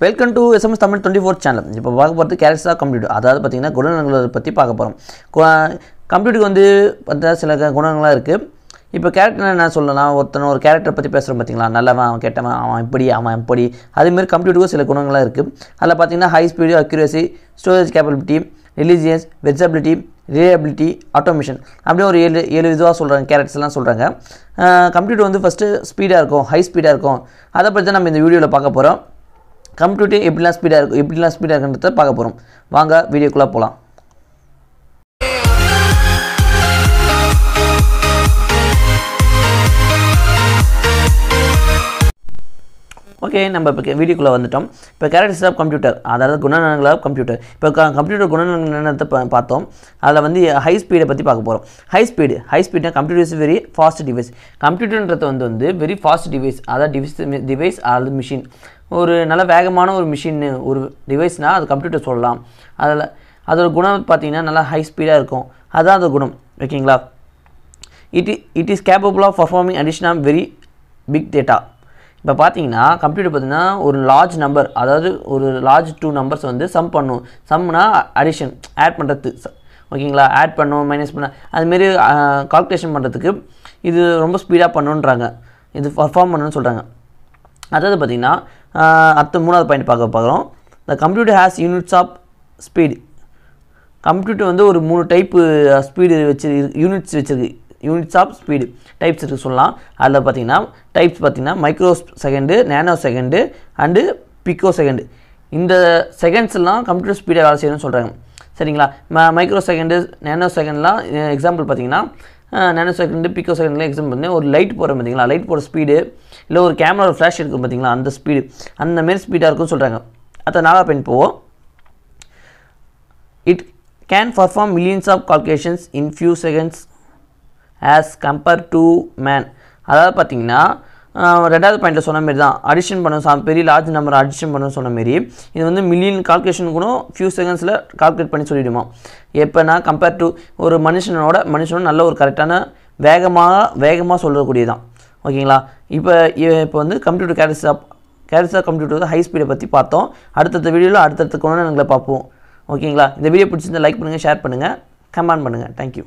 Welcome to SMS Tamil twenty four channel இப்போ பார்க்க போகிறது கேரக்டர் ஆஃப் கம்ப்யூட்டர் அதாவது பார்த்தீங்கன்னா குணநலங்களை பற்றி பார்க்க போகிறோம் கம்ப்யூட்டருக்கு வந்து பார்த்தா சில குணங்களாக குணங்கள்லாம் இருக்குது இப்போ கேரக்டர் என்ன சொல்லலாம் ஒருத்தன் ஒரு கேரக்டரை பற்றி பேசுகிறோம் பார்த்தீங்களா? நல்லவன் அவன் கெட்டவன் அவன் இப்படி அவன் இப்படி. அதேமாரி கம்ப்யூட்டருக்கும் சில குணங்கள்லாம் இருக்குது அதில் பார்த்தீங்கன்னா high speed accuracy storage capability diligence versatility reliability automation அப்படியே ஒரு ஏழு ஏழு இதுவாக சொல்கிறாங்க கேரக்டர்ஸ்லாம் சொல்கிறாங்க கம்ப்யூட்டர் வந்து ஃபஸ்ட்டு ஸ்பீடாக இருக்கும் ஹை ஸ்பீடாக இருக்கும். அதை பற்றி தான் நம்ம இந்த வீடியோவில் பார்க்க போகிறோம் கம்ப்யூட்டர் எப்படிலாம் ஸ்பீடாக இருக்கும் எப்படிலாம் ஸ்பீடாக இருக்குன்றத பார்க்க போகிறோம் வாங்க வீடியோக்குள்ளே போகலாம் ஓகே நம்ம இப்போ வீடியோக்குள்ளே வந்துட்டோம். இப்போ கேரக்டர்ஸ் ஆஃப் கம்ப்யூட்டர் அதாவது குணநலன்கள் ஆஃப் கம்ப்யூட்டர் இப்போ கம்ப்யூட்டர் குணநலன்கள் பா- பார்த்தோம். அதில் வந்து ஹை ஸ்பீடை பற்றி பார்க்க போகிறோம் high speed high ஸ்பீட்னா computer is very fast device கம்ப்யூட்டர்ன்றது வந்து வந்து வெரி ஃபாஸ்ட் டிவைஸ் அதாவது டிவைஸ் டிவைஸ் அல்லது மிஷின் ஒரு நல்ல வேகமான ஒரு மிஷின் ஒரு டிவைஸ்னால் அது கம்ப்யூட்டர் சொல்லலாம். அதில் அதோட குணம் பார்த்தீங்கன்னா நல்லா ஹை ஸ்பீடாக இருக்கும். அதுதான் அந்த குணம். ஓகேங்களா? It it is capable of performing addition very big data இப்போ பார்த்தீங்கன்னா கம்ப்யூட்டர் பார்த்தீங்கன்னா ஒரு லார்ஜ் நம்பர் அதாவது ஒரு லார்ஜ் டூ நம்பர்ஸ் வந்து சம் பண்ணும். சம்னா அடிஷன் ஆட் பண்ணுறது ஓகேங்களா? ஆட் பண்ணும் மைனஸ் பண்ண அதுமாரி கால்குலேஷன் பண்ணுறதுக்கு இது ரொம்ப ஸ்பீடாக பண்ணுன்றாங்க. இது பர்ஃபார்ம் பண்ணணும்னு சொல்கிறாங்க அதாவது பார்த்தீங்கன்னா அடுத்த மூணாவது பாயிண்ட் பார்க்க பார்க்குறோம் the computer has units of speed computer வந்து ஒரு மூணு டைப்பு ஸ்பீடு வச்சு யூனிட்ஸ் வச்சிருக்கு. யூனிட்ஸ் ஆஃப் ஸ்பீடு டைப்ஸ் இருக்குது சொல்லலாம். அதில் பார்த்தீங்கன்னா டைப்ஸ் பார்த்திங்கன்னா micro second nano second and pico second இந்த செகண்ட்ஸ்லாம் கம்ப்யூட்டர் ஸ்பீடாக வேலை செய்யணும்னு சொல்கிறாங்க சரிங்களா? ம மைக்ரோ செகண்டு நேனோ செகண்ட்லாம் எக்ஸாம்பிள் பார்த்தீங்கன்னா நேனோ செகண்டு பிக்கோ செகண்ட்லாம் எக்ஸாம் பண்ணேன் ஒரு லைட் போகிற பார்த்தீங்களா லைட் போகிற ஸ்பீடு இல்லை ஒரு கேமரா ஒரு ஃப்ளாஷ் இருக்கும் பார்த்தீங்களா அந்த ஸ்பீடு அந்த மாரி ஸ்பீடாக இருக்கும்னு சொல்கிறாங்க அடுத்த நாலா பெண் போவோம். It can perform millions of calculations in few seconds as compare to man அதாவது பார்த்தீங்கன்னா ரெண்டாவது பாயிண்ட்டில் சொன்ன மாரி தான் அடிஷன் பண்ண சா பெரிய லார்ஜ் நம்பர் அடிஷன் பண்ண சொன்ன மாரி இது வந்து மில்லியன் கால்குலேஷன் கூட ஃபியூ செகண்ட்ஸில் கால்குலேட் பண்ணி சொல்லிவிடுமா எப்போனா கம்பேர் டு ஒரு மனுஷனோட மனுஷனோட நல்ல ஒரு கரெக்டான வேகமாக வேகமாக சொல்லக்கூடியதான் ஓகேங்களா? இப்போ இப்போ வந்து computer characters of computer high ஸ்பீடை பற்றி பார்த்தோம். அடுத்தடுத்த வீடியோவில் அடுத்தடுத்த குணங்களை பார்ப்போம். ஓகேங்களா? இந்த வீடியோ பிடிச்சிருந்தால் லைக் பண்ணுங்கள் ஷேர் பண்ணுங்கள் கமெண்ட் பண்ணுங்கள் தேங்க்யூ